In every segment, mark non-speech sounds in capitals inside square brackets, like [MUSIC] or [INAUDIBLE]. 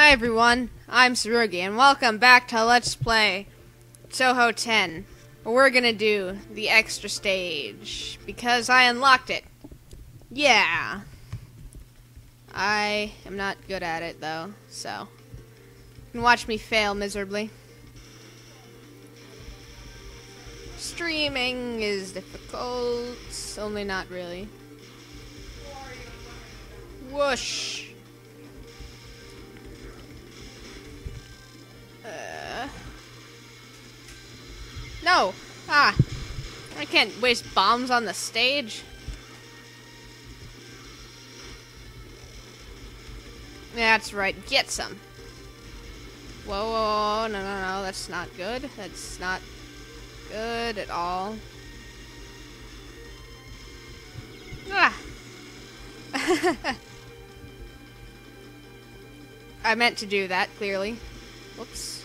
Hi everyone, I'm Tsurugi, and welcome back to Let's Play Touhou 10. We're gonna do the extra stage, because I unlocked it. Yeah. I am not good at it though, so. You can watch me fail miserably. Streaming is difficult, only not really. Whoosh. No! Ah! I can't waste bombs on the stage. That's right, get some. Whoa, whoa, whoa, no, no, no, that's not good. That's not good at all. Ah! [LAUGHS] I meant to do that, clearly. Whoops.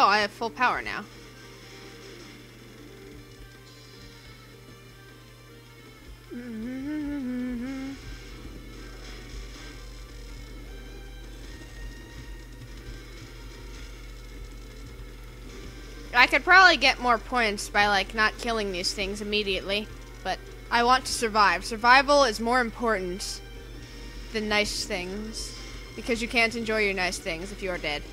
Oh, I have full power now. I could probably get more points by like not killing these things immediately, but I want to survive. Survival is more important than nice things because you can't enjoy your nice things if you are dead.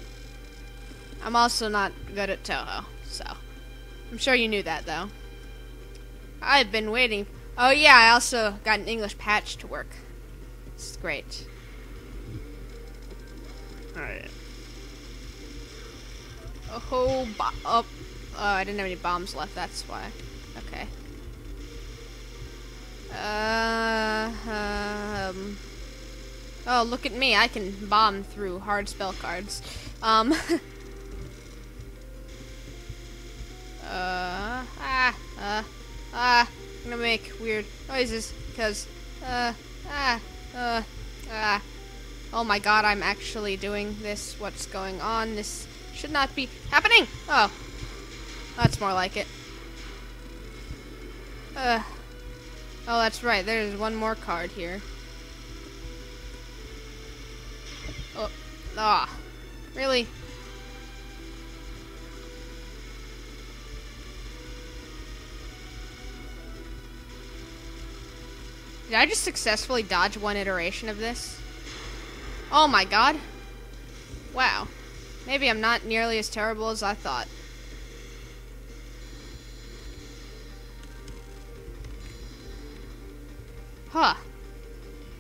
I'm also not good at Touhou, so I'm sure you knew that though. I've been waiting. Oh yeah, I also got an English patch to work. It's great. Alright. Oh, bo- oh, oh, I didn't have any bombs left. That's why. Okay. Uh, um. Oh, look at me. I can bomb through hard spell cards. Um. [LAUGHS] uh, ah, uh, ah. I'm gonna make weird noises because, uh, ah, uh, ah. Oh my god, I'm actually doing this. What's going on? This should not be happening. Oh. That's more like it. Uh. Oh, that's right. There's one more card here. Oh. Ah. Really? Did I just successfully dodge one iteration of this? Oh my god. Wow. Maybe I'm not nearly as terrible as I thought. Huh.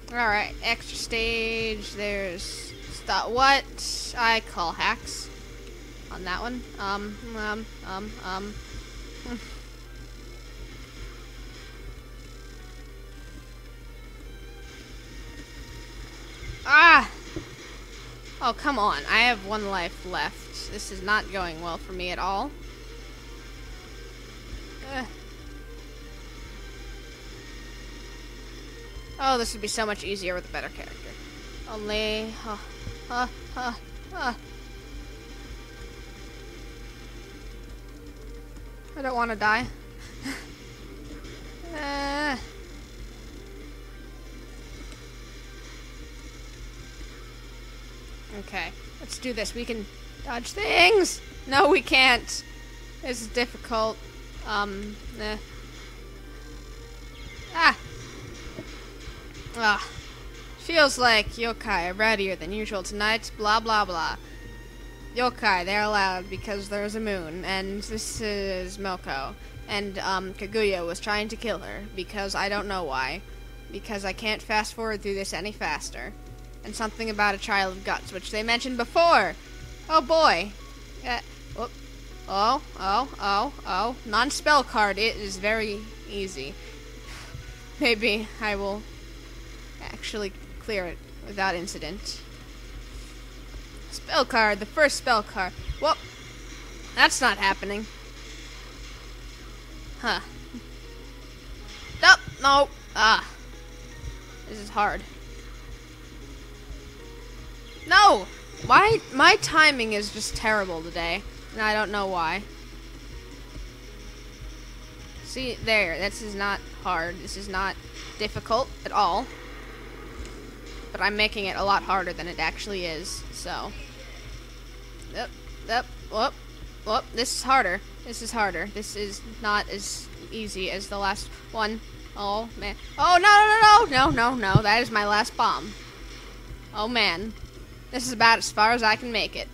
Alright, extra stage. There's stop what I call hacks on that one. Um, um, um, um. [LAUGHS] ah! Oh, come on. I have one life left. This is not going well for me at all. Ugh. Oh, this would be so much easier with a better character. Only... Uh, uh, uh, uh. I don't want to die. [LAUGHS] uh. Okay, let's do this. We can dodge things! No, we can't. This is difficult. Um, eh. Ah! Ah. Feels like yokai are readier than usual tonight, blah blah blah. Yokai, they're allowed because there's a moon, and this is Mokou. And, um, Kaguya was trying to kill her, because I don't know why. Because I can't fast forward through this any faster and something about a trial of guts, which they mentioned before. Oh boy. Uh, oh, oh, oh, oh. Non-spell card. It is very easy. [SIGHS] Maybe I will actually clear it without incident. Spell card. The first spell card. Well, that's not happening. Huh. Nope. No. Ah. This is hard. No! Why? My timing is just terrible today, and I don't know why. See, there. This is not hard. This is not difficult at all. but I'm making it a lot harder than it actually is. So, yep, yep, whoop, whoop. This is harder. This is harder. This is not as easy as the last one. Oh man. Oh no no no no no no no. That is my last bomb. Oh man. This is about as far as I can make it.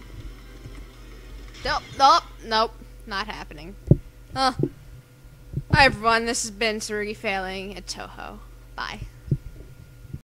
Nope, nope, nope. Not happening. Oh. Hi everyone, this has been Tsurugi failing at Touhou. Bye.